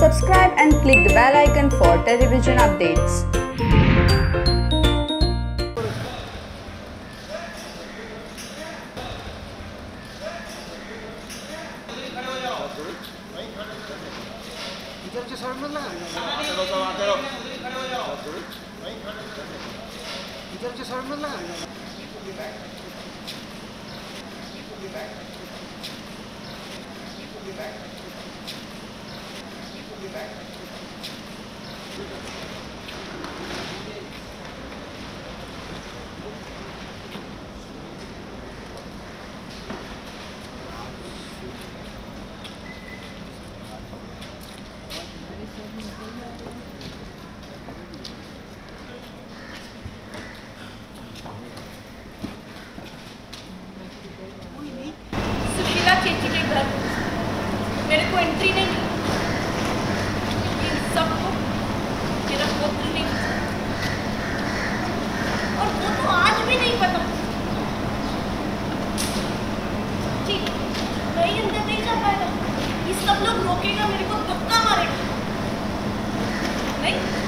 Subscribe and click the bell icon for television updates. Sushila खेती के घर। मेरे को एंट्री नहीं सब लोग रोकेगा मेरे को पक्का मारेगा। नहीं?